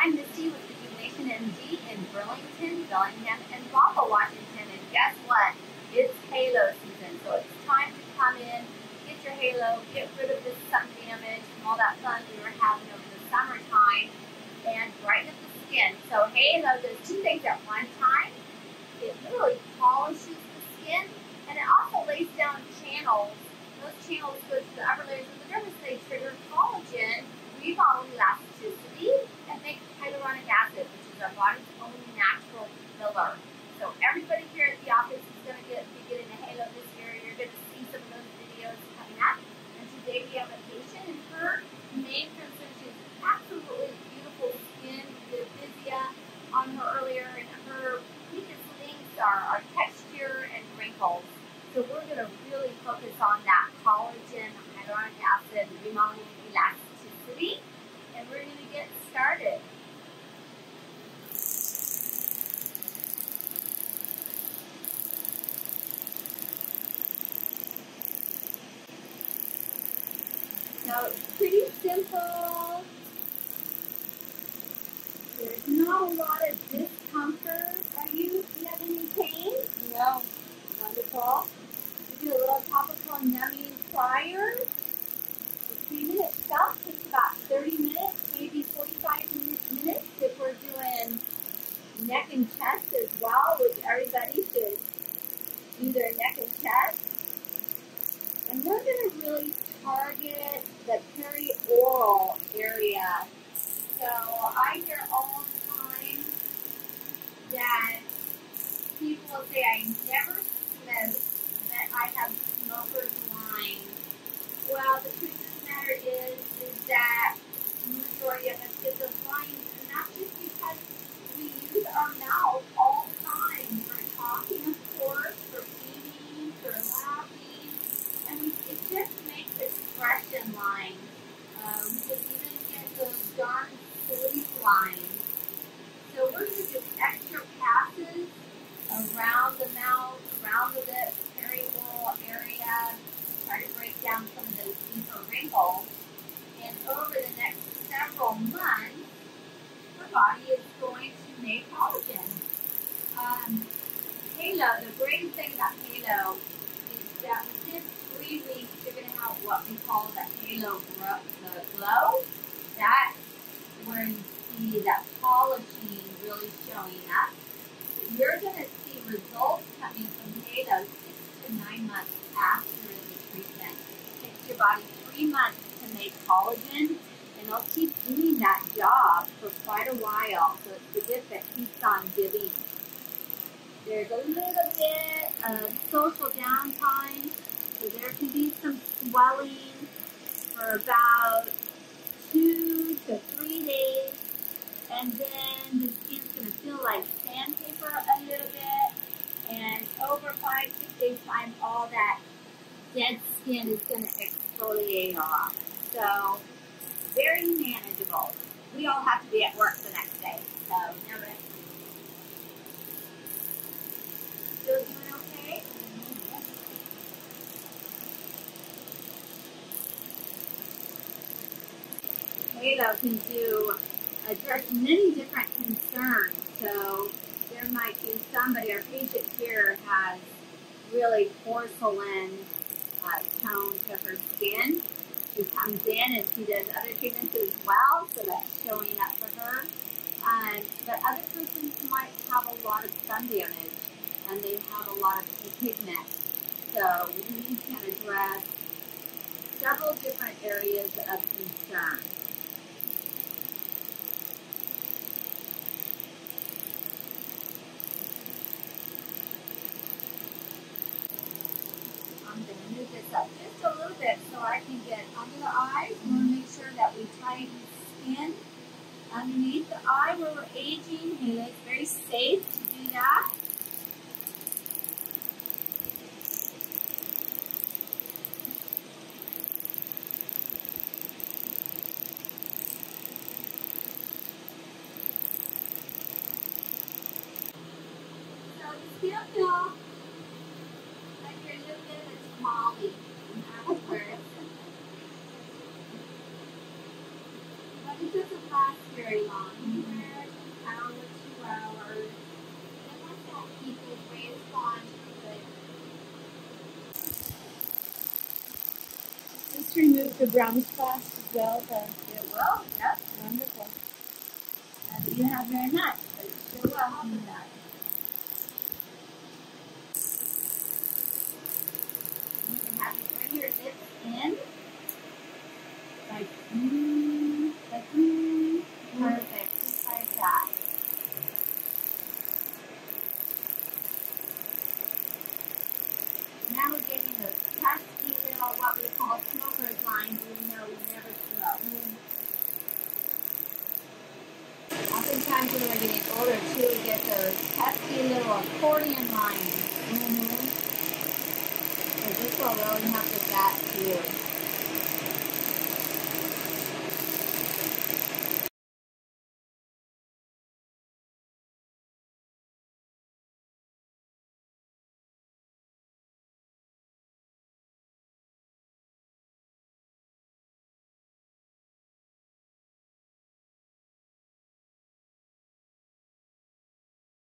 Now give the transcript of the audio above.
I'm Misty with Rejuvenation MD in Burlington, Bellingham, and Wawa, Washington. And guess what? It's halo season, so it's time to come in, get your halo, get rid of the sun damage and all that fun we were having over the summertime, and brighten up the skin. So halo does two things at one time. It literally polishes the skin, and it also lays down channels. Those channels go to the upper layers of the dermis. They trigger collagen, remodeling elasticity, and make hyaluronic acid, which is our body's own natural filler. So everybody here at the office is going to get be getting a halo this year. You're going to see some of those videos coming up. And today we have a patient, and her main concern is absolutely beautiful skin. We did on her earlier, and her weakest links are, are texture and wrinkles. So we're going to really focus on that collagen, hyaluronic acid, remodeling elasticity, and we're going to get started. Now it's pretty simple. There's not a lot of discomfort. Are you, do you have any pain? No. Wonderful. We do a little topical numbing prior. The treatment itself takes about 30 minutes, maybe 45 minutes if we're doing neck and chest as well, which everybody should do their neck and chest. And we're going to really target the perioral area. So I hear all the time that people say, I never smoked, that I have smoker's line. Well, the truth of the matter is, is that the majority of us get those lines, and that's just because we use our mouth all the time for talking, of course, for eating, for laughing, and we, it just makes expression lines. Um, we can even get those darn sleep lines. So we're going to do extra passes around the mouth, around the lips, perioral area, try to break down some of those deeper wrinkles. And over the next several months, her body is going to make collagen. Um, Halo, the great thing about Halo is that within three weeks, you're going to have what we call the Halo glow. That's where you see that polishing really showing up. You're going to see results coming from Halo six to nine months after the treatment. It takes your body three months to make collagen, and it'll keep doing that job for quite a while. So it's the gift that keeps on giving. There's a little bit of social downtime, so there can be some swelling for about two to three days, and then the skin's going to feel like sandpaper a little bit, and over five, six days time, all that dead skin is going to exfoliate off. So, very manageable. We all have to be at work the next day, so never Still doing okay? Halo can do uh, address many different concerns. So there might be somebody, our patient here has really porcelain uh, tone to her skin. She comes in and she does other treatments as well, so that's showing up for her. Um, but other persons might have a lot of sun damage and they have a lot of pigment. So we can address several different areas of concern. Um, I'm going to move this up just a little bit so I can get under the eyes. We want to make sure that we tighten the skin underneath the eye where we're aging. Hey, it's very safe to do that. So still It doesn't last very long. You remove the brown spots as well. It will, yes. Wonderful. And you have very much, but you still will have mm -hmm. that. You can have your finger in, like, mm -hmm. Getting the pesky little, what we call smoker's lines, even though we never smoke. Oftentimes when we're getting older too, we get those pesky little accordion lines. Mm-hmm. So this will really help with that too.